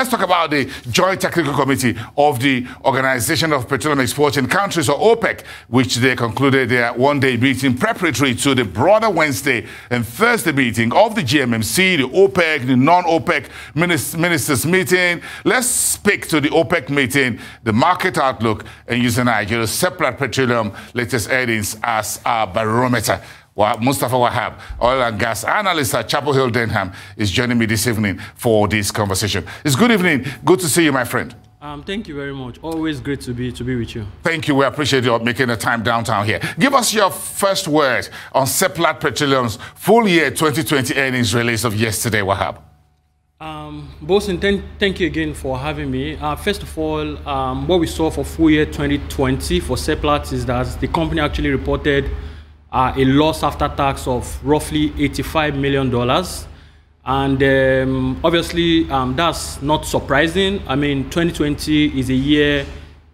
let's talk about the Joint Technical Committee of the Organization of Petroleum Exporting Countries, or OPEC, which they concluded their one-day meeting preparatory to the broader Wednesday and Thursday meeting of the JMMC, the OPEC, the non-OPEC ministers meeting. Let's speak to the OPEC meeting, the market outlook, and using Nigeria's Seplat Petroleum latest earnings as a barometer. Mustapha Wahab, oil and gas analyst at Chapel Hill Denham, is joining me this evening for this conversation. It's good evening. Good to see you, my friend. Um, thank you very much. Always great to be to be with you. Thank you. We appreciate you making the time downtown here. Give us your first word on Seplat Petroleum's full year 2020 earnings release of yesterday, Wahab. Um, Boason, thank, thank you again for having me. Uh, first of all, um, what we saw for full year 2020 for Seplat is that the company actually reported uh, a loss after tax of roughly $85 million. And um, obviously, um, that's not surprising. I mean, 2020 is a year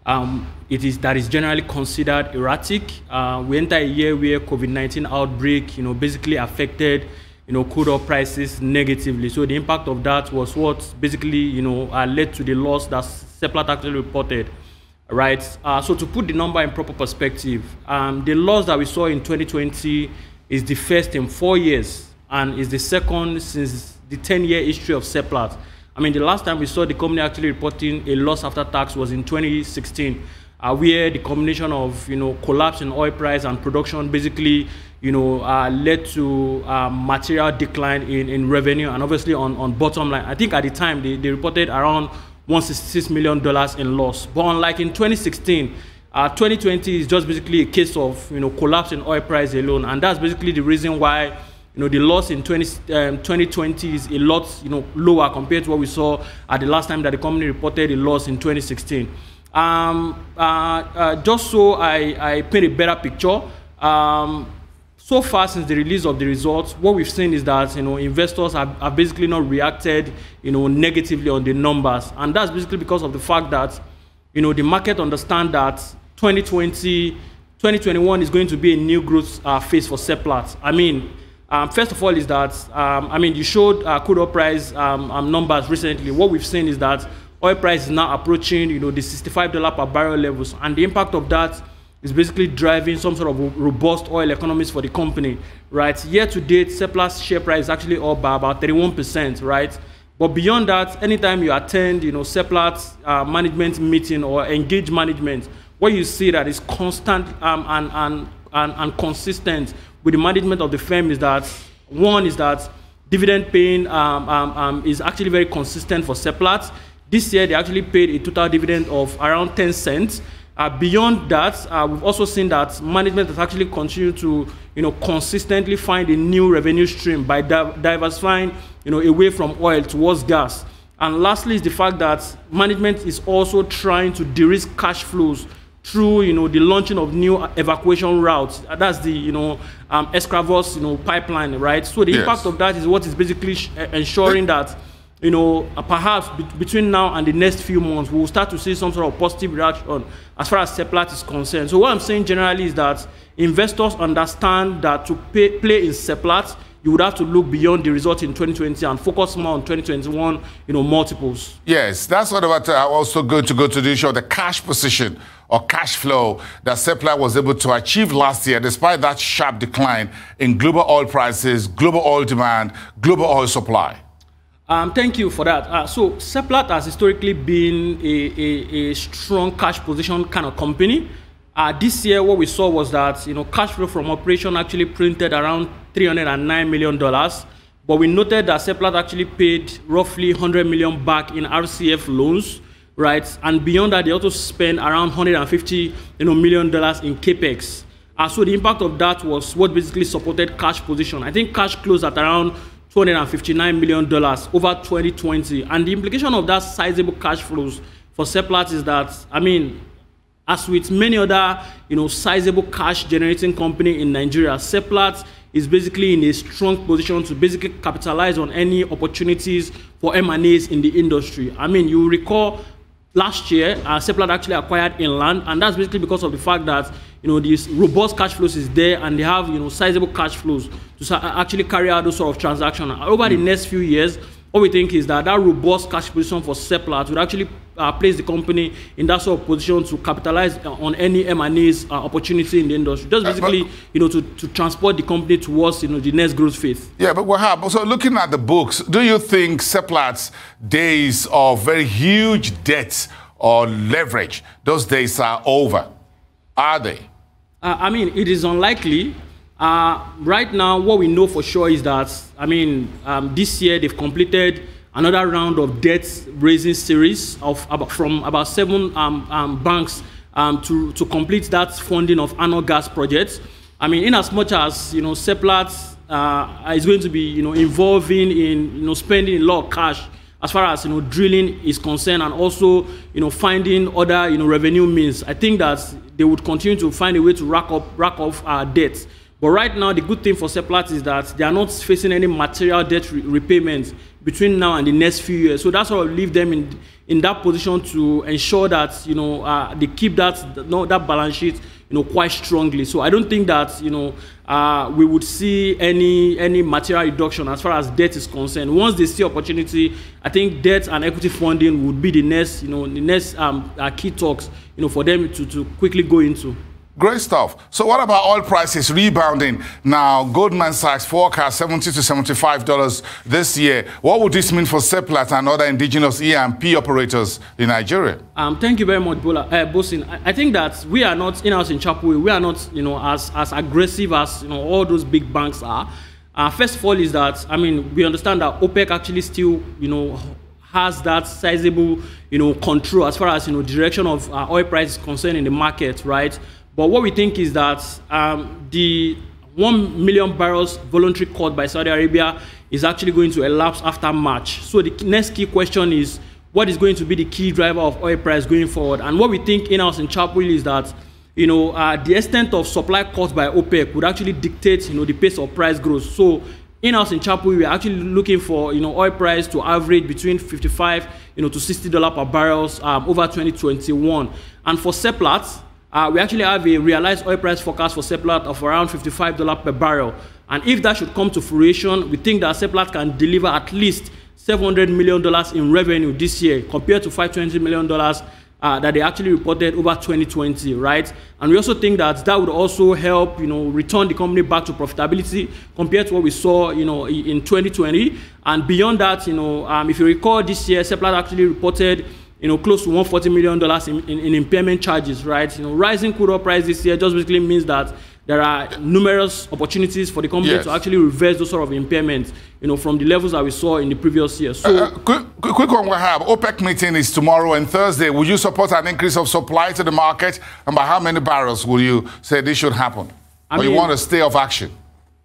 um, it is, that is generally considered erratic. Uh, we enter a year where COVID-19 outbreak, you know, basically affected, you know, crude oil prices negatively. So the impact of that was what basically, you know, uh, led to the loss that Seplat actually reported right? Uh, so to put the number in proper perspective, um, the loss that we saw in 2020 is the first in four years and is the second since the 10-year history of Seplat. I mean, the last time we saw the company actually reporting a loss after tax was in 2016, uh, where the combination of you know collapse in oil price and production basically you know uh, led to uh, material decline in, in revenue and obviously on, on bottom line. I think at the time they, they reported around $166 million in loss. But unlike in 2016, uh, 2020 is just basically a case of you know collapse in oil price alone, and that's basically the reason why you know the loss in 20, um, 2020 is a lot you know lower compared to what we saw at the last time that the company reported a loss in 2016. Um, uh, uh, just so I, I paint a better picture, um, so far since the release of the results, what we've seen is that you know investors have, have basically not reacted you know negatively on the numbers, and that's basically because of the fact that you know the market understand that 2020, 2021 is going to be a new growth uh, phase for Seplat. I mean, um, first of all, is that um, I mean you showed uh, crude oil price um, um, numbers recently. What we've seen is that oil price is now approaching you know the 65 dollar per barrel levels, and the impact of that is basically driving some sort of robust oil economics for the company, right? Year to date, Seplat's share price is actually up by about 31%, right? But beyond that, anytime you attend, you know, Seplat's uh, management meeting or engage management, what you see that is constant um, and, and, and, and consistent with the management of the firm is that one is that dividend paying um, um, um is actually very consistent for Seplat. This year, they actually paid a total dividend of around 10 cents, uh, beyond that, uh, we've also seen that management has actually continued to, you know, consistently find a new revenue stream by di diversifying, you know, away from oil towards gas. And lastly is the fact that management is also trying to de-risk cash flows through, you know, the launching of new evacuation routes. That's the, you know, um, Escravos, you know, pipeline, right? So the yes. impact of that is what is basically ensuring that you know, uh, perhaps be between now and the next few months, we will start to see some sort of positive reaction as far as Seplat is concerned. So what I'm saying generally is that investors understand that to pay, play in Seplat, you would have to look beyond the result in 2020 and focus more on 2021, you know, multiples. Yes, that's what uh, also going to go to the issue of the cash position or cash flow that Seplat was able to achieve last year, despite that sharp decline in global oil prices, global oil demand, global oil supply. Um, thank you for that. Uh, so Seplat has historically been a, a, a, strong cash position kind of company. Uh, this year, what we saw was that you know cash flow from operation actually printed around 309 million dollars, but we noted that Seplat actually paid roughly 100 million back in RCF loans, right? And beyond that, they also spent around 150 you know million dollars in capex. Uh, so the impact of that was what basically supported cash position. I think cash closed at around $259 million over 2020. And the implication of that sizable cash flows for Seplat is that, I mean, as with many other, you know, sizable cash generating company in Nigeria, Seplat is basically in a strong position to basically capitalize on any opportunities for M&As in the industry. I mean, you recall last year, uh, Seplat actually acquired Inland, and that's basically because of the fact that you know this robust cash flows is there, and they have you know sizable cash flows to actually carry out those sort of transactions. Over mm. the next few years, what we think is that that robust cash position for Seplat would actually uh, place the company in that sort of position to capitalize on any M&A's uh, opportunity in the industry. Just basically, uh, you know, to, to transport the company towards, you know, the next growth phase. Yeah, but Wahab, so looking at the books, do you think Seplat's days of very huge debts or leverage, those days are over? Are they? Uh, I mean, it is unlikely. Uh, right now, what we know for sure is that, I mean, um, this year they've completed another round of debt raising series of about, from about seven um, um, banks um, to, to complete that funding of ANOH gas projects. I mean, in as much as, you know, Seplat uh, is going to be, you know, involving in, you know, spending a lot of cash as far as, you know, drilling is concerned and also, you know, finding other, you know, revenue means. I think that they would continue to find a way to rack up, rack off our debts. But right now, the good thing for Seplat is that they are not facing any material debt re repayments between now and the next few years. So that's what will leave them in, in that position to ensure that, you know, uh, they keep that, no, that balance sheet, you know, quite strongly. So I don't think that, you know, uh, we would see any, any material reduction as far as debt is concerned. Once they see opportunity, I think debt and equity funding would be the next, you know, the next um, uh, key talks, you know, for them to, to quickly go into. Great stuff. So what about oil prices rebounding? Now, Goldman Sachs forecast 70 to $75 this year. What would this mean for Seplat and other indigenous E&P operators in Nigeria? Um, thank you very much, Bola, uh, Boason. I, think that we are not, in-house in Chapel, we are not, you know, as, as aggressive as, you know, all those big banks are. Uh, first of all is that, I mean, we understand that OPEC actually still, you know, has that sizable, you know, control as far as, you know, direction of uh, oil price is concerned in the market, right? But what we think is that um, the 1 million barrels voluntary cut by Saudi Arabia is actually going to elapse after March. So the next key question is, what is going to be the key driver of oil price going forward? And what we think in-house in Chapel is that you know, uh, the extent of supply cuts by OPEC would actually dictate, you know, the pace of price growth. So in-house in Chapel, we are actually looking for, you know, oil price to average between 55, you know, to 60 dollar per barrels um, over 2021. And for Seplat, uh, we actually have a realized oil price forecast for Seplat of around $55 per barrel. And if that should come to fruition, we think that Seplat can deliver at least $700 million in revenue this year compared to $520 million uh, that they actually reported over 2020, right? And we also think that that would also help, you know, return the company back to profitability compared to what we saw, you know, in 2020. And beyond that, you know, um, if you recall this year, Seplat actually reported you know, close to $140 million in, in, in, impairment charges, right? You know, rising crude oil price this year just basically means that there are numerous opportunities for the company yes. to actually reverse those sort of impairments, you know, from the levels that we saw in the previous year. So, uh, quick, quick one Wahab. OPEC meeting is tomorrow and Thursday. Would you support an increase of supply to the market? And by how many barrels will you say this should happen? I or mean, you want a stay of action?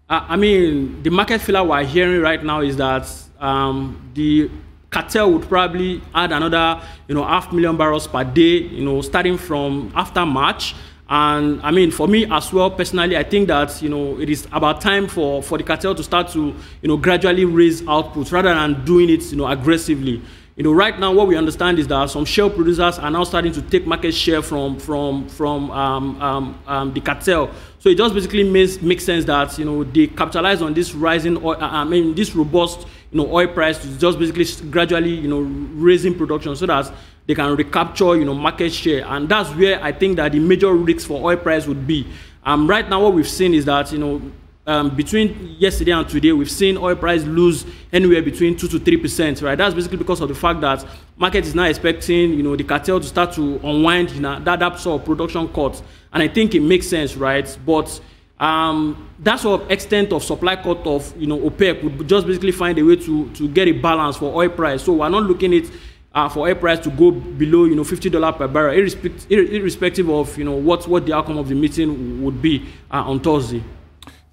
I mean, the market filler we're hearing right now is that um, the cartel would probably add another, you know, half million barrels per day, you know, starting from after March. And I mean, for me as well, personally, I think that, you know, it is about time for, for the cartel to start to, you know, gradually raise output rather than doing it, you know, aggressively. You know, right now what we understand is that some shale producers are now starting to take market share from from from um, um, um, the cartel. So it just basically makes makes sense that you know they capitalize on this rising, uh, I mean, this robust you know oil price to just basically gradually you know raising production so that they can recapture you know market share, and that's where I think that the major risk for oil price would be. Um, right now what we've seen is that you know um, between yesterday and today, we've seen oil price lose anywhere between two to three percent. Right, that's basically because of the fact that market is now expecting, you know, the cartel to start to unwind, you know, that, that sort of production cuts, and I think it makes sense, right? But um, that sort of extent of supply cut of, you know, OPEC would just basically find a way to to get a balance for oil price. So we're not looking at uh, for oil price to go below, you know, fifty dollar per barrel, irrespective, irrespective of, you know, what what the outcome of the meeting would be uh, on Thursday.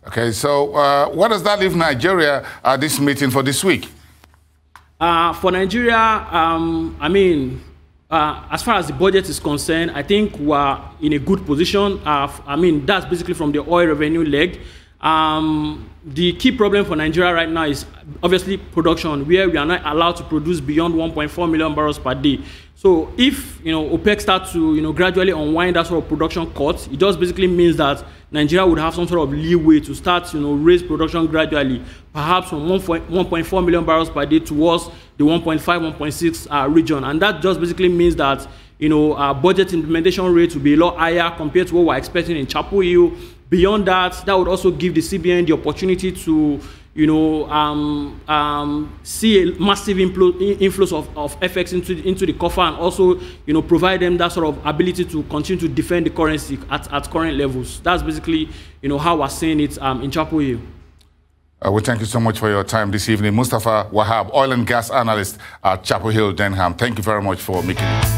Okay, so uh, what does that leave Nigeria at this meeting for this week? Uh, for Nigeria, um, I mean, uh, as far as the budget is concerned, I think we're in a good position. Uh, I mean, that's basically from the oil revenue leg. Um, the key problem for Nigeria right now is obviously production, where we are not allowed to produce beyond 1.4 million barrels per day. So if you know OPEC starts to you know gradually unwind that sort of production cut, it just basically means that Nigeria would have some sort of leeway to start you know raise production gradually, perhaps from 1.4 million barrels per day towards the 1.5, 1.6 uh, region, and that just basically means that you know our budget implementation rate will be a lot higher compared to what we're expecting in Chapel Hill Beyond that, that would also give the CBN the opportunity to, you know, um, um, see a massive inflow, of, of FX into, into the coffer and also, you know, provide them that sort of ability to continue to defend the currency at, at current levels. That's basically, you know, how we're seeing it um, in Chapel Hill. Uh, well, thank you so much for your time this evening. Mustapha Wahab, oil and gas analyst at Chapel Hill, Denham. Thank you very much for making it.